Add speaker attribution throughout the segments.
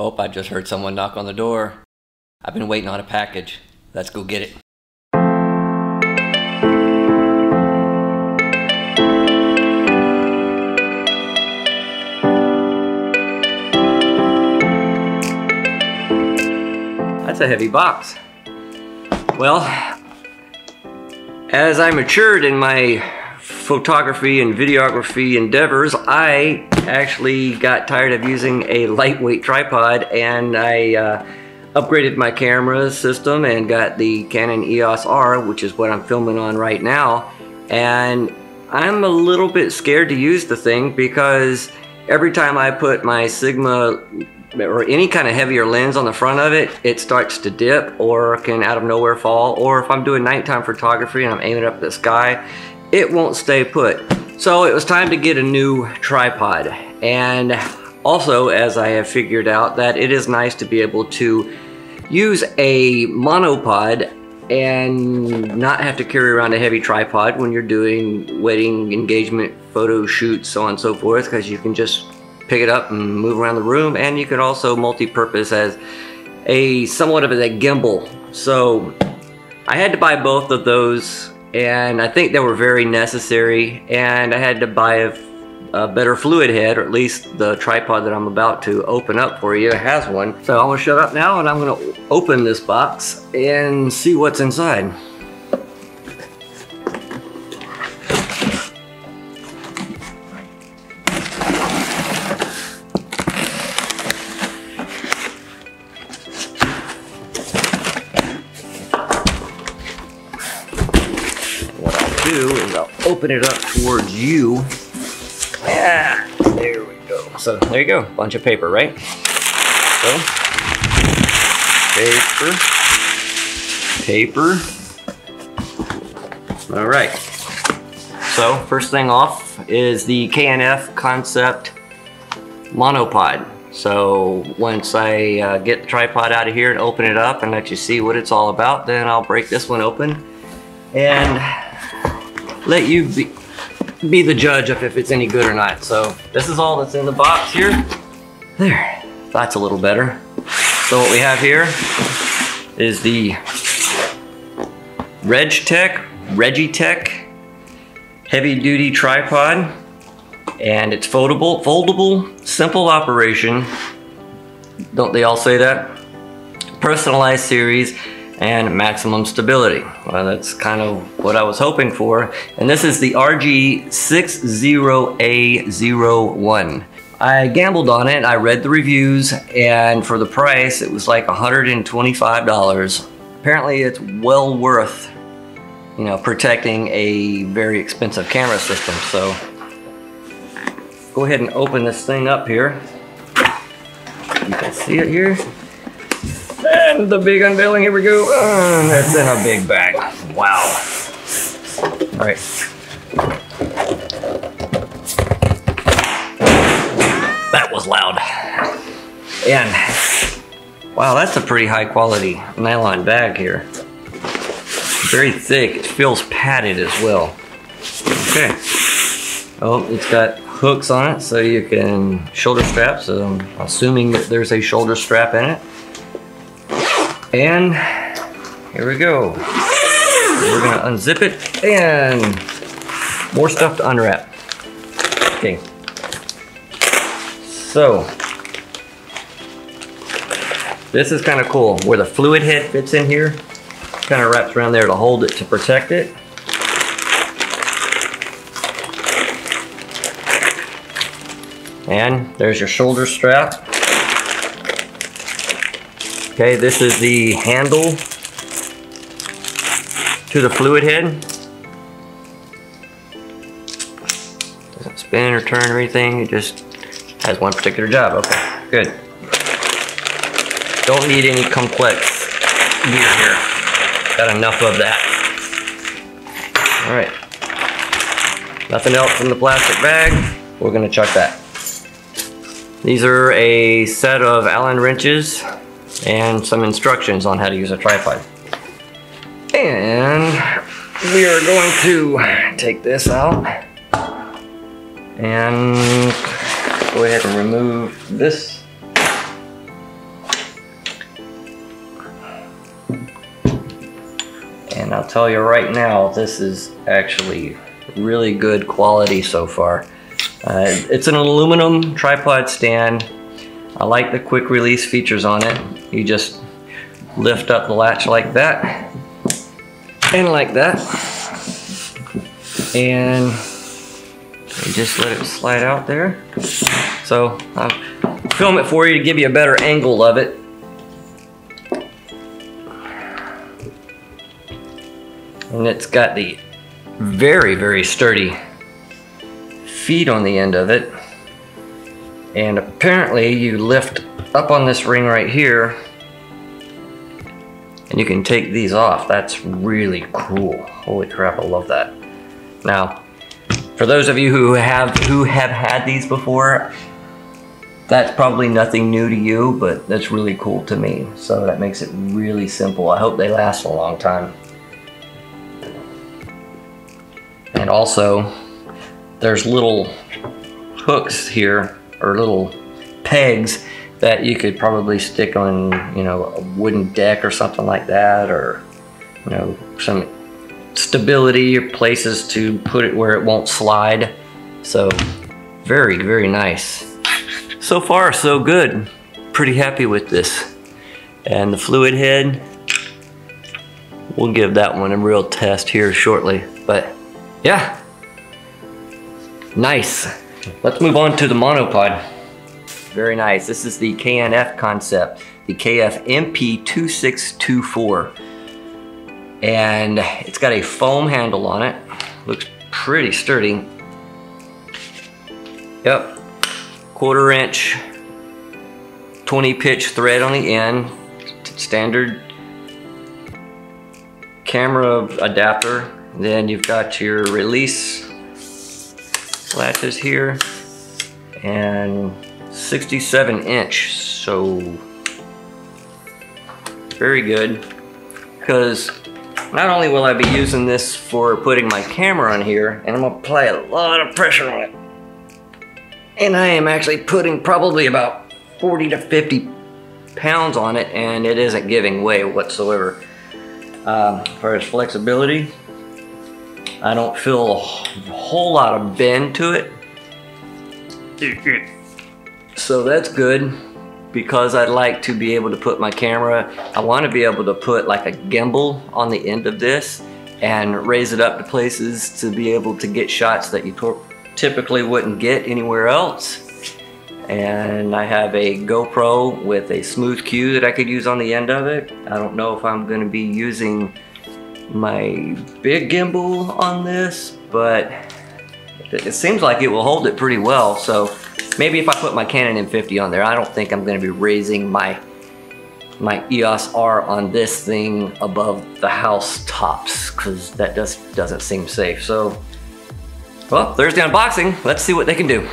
Speaker 1: Oh, I just heard someone knock on the door. I've been waiting on a package. Let's go get it. That's a heavy box. Well, as I matured in my photography and videography endeavors, I actually got tired of using a lightweight tripod and I uh, upgraded my camera system and got the Canon EOS R, which is what I'm filming on right now. And I'm a little bit scared to use the thing because every time I put my Sigma or any kind of heavier lens on the front of it, it starts to dip or can out of nowhere fall. Or if I'm doing nighttime photography and I'm aiming up at the sky, it won't stay put. So it was time to get a new tripod. And also, as I have figured out, that it is nice to be able to use a monopod and not have to carry around a heavy tripod when you're doing wedding engagement photo shoots so on and so forth because you can just pick it up and move around the room and you can also multi-purpose as a somewhat of a gimbal so I had to buy both of those and I think they were very necessary and I had to buy a, a, better fluid head or at least the tripod that I'm about to open up for you has one. So I'm gonna shut up now and I'm gonna open this box and see what's inside open it up towards you. Yeah, there we go. So there you go, bunch of paper, right? So, paper, paper. All right. So first thing off is the K&F Concept monopod. So once I uh, get the tripod out of here and open it up and let you see what it's all about, then I'll break this one open and let you be, be the judge of if it's any good or not. So this is all that's in the box here. There, that's a little better. So what we have here is the Regtech, Regetek heavy duty tripod and it's foldable, foldable, simple operation. Don't they all say that? Personalized series and maximum stability. Well, that's kind of what I was hoping for. And this is the RG60A01. I gambled on it, I read the reviews, and for the price, it was like $125. Apparently it's well worth, you know, protecting a very expensive camera system. So go ahead and open this thing up here. You can see it here. And the big unveiling, here we go. Uh, that's in a big bag. Wow. All right. That was loud. And wow, that's a pretty high quality nylon bag here. Very thick, it feels padded as well. Okay. Oh, it's got hooks on it so you can shoulder strap. So I'm assuming that there's a shoulder strap in it. And here we go. We're gonna unzip it and more stuff to unwrap. Okay. So, this is kind of cool where the fluid head fits in here. Kind of wraps around there to hold it to protect it. And there's your shoulder strap. Okay, this is the handle to the fluid head. Doesn't spin or turn or anything, it just has one particular job. Okay, good. Don't need any complex gear here. Got enough of that. All right. Nothing else in the plastic bag. We're gonna chuck that. These are a set of Allen wrenches and some instructions on how to use a tripod. And we are going to take this out and go ahead and remove this. And I'll tell you right now, this is actually really good quality so far. Uh, it's an aluminum tripod stand. I like the quick release features on it. You just lift up the latch like that and like that. And you just let it slide out there. So I'll film it for you to give you a better angle of it. And it's got the very, very sturdy feet on the end of it. And apparently you lift up on this ring right here and you can take these off. That's really cool. Holy crap, I love that. Now, for those of you who have who have had these before, that's probably nothing new to you, but that's really cool to me. So that makes it really simple. I hope they last a long time. And also, there's little hooks here, or little pegs that you could probably stick on, you know, a wooden deck or something like that, or, you know, some stability or places to put it where it won't slide. So, very, very nice. So far, so good. Pretty happy with this. And the fluid head, we'll give that one a real test here shortly. But yeah, nice. Let's move on to the monopod. Very nice. This is the K&F concept, the KF MP2624. And it's got a foam handle on it. Looks pretty sturdy. Yep, quarter inch 20 pitch thread on the end. Standard camera adapter. Then you've got your release latches here and 67 inch so very good. Because not only will I be using this for putting my camera on here and I'm gonna apply a lot of pressure on it and I am actually putting probably about 40 to 50 pounds on it and it isn't giving way whatsoever. Um, as far as flexibility I don't feel a whole lot of bend to it so that's good because I'd like to be able to put my camera, I want to be able to put like a gimbal on the end of this and raise it up to places to be able to get shots that you typically wouldn't get anywhere else. And I have a GoPro with a Smooth Q that I could use on the end of it. I don't know if I'm going to be using my big gimbal on this, but it seems like it will hold it pretty well. So maybe if I put my Canon M50 on there, I don't think I'm gonna be raising my my EOS R on this thing above the house tops because that just doesn't seem safe. So, well, Thursday unboxing. Let's see what they can do.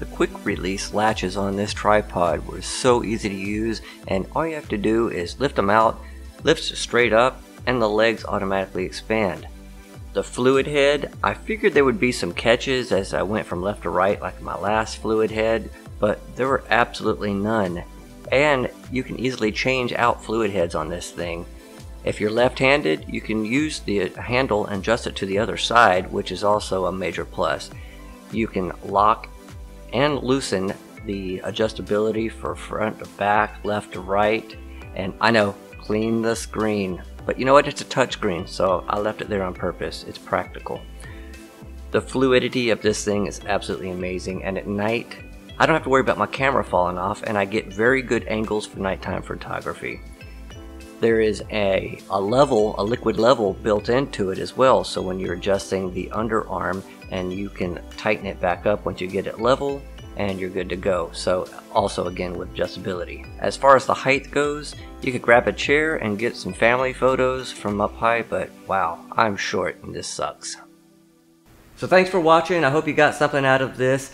Speaker 1: The quick release latches on this tripod were so easy to use and all you have to do is lift them out, lifts straight up, and the legs automatically expand. The fluid head, I figured there would be some catches as I went from left to right like my last fluid head, but there were absolutely none. And you can easily change out fluid heads on this thing. If you're left-handed, you can use the handle and adjust it to the other side, which is also a major plus. You can lock and loosen the adjustability for front to back, left to right, and I know, clean the screen. But you know what, it's a touchscreen, so I left it there on purpose. It's practical. The fluidity of this thing is absolutely amazing, and at night, I don't have to worry about my camera falling off, and I get very good angles for nighttime photography. There is a, a level, a liquid level built into it as well, so when you're adjusting the underarm and you can tighten it back up once you get it level, and you're good to go. So also again with adjustability. As far as the height goes, you could grab a chair and get some family photos from up high, but wow, I'm short and this sucks. So thanks for watching. I hope you got something out of this.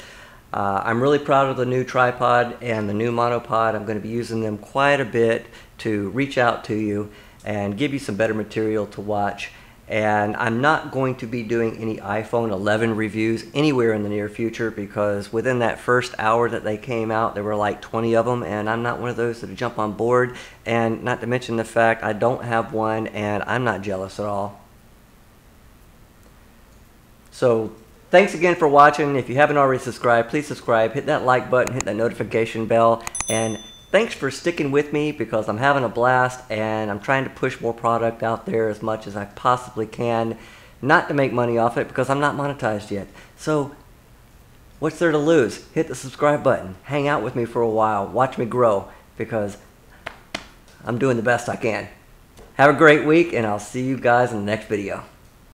Speaker 1: Uh, I'm really proud of the new tripod and the new monopod. I'm going to be using them quite a bit to reach out to you and give you some better material to watch And I'm not going to be doing any iPhone 11 reviews anywhere in the near future because within that first hour that they came out, there were like 20 of them, and I'm not one of those that jump on board. And not to mention the fact I don't have one, and I'm not jealous at all. So thanks again for watching. If you haven't already subscribed, please subscribe. Hit that like button, hit that notification bell, and thanks for sticking with me because I'm having a blast and I'm trying to push more product out there as much as I possibly can. Not to make money off it because I'm not monetized yet. So what's there to lose? Hit the subscribe button. Hang out with me for a while. Watch me grow because I'm doing the best I can. Have a great week and I'll see you guys in the next video.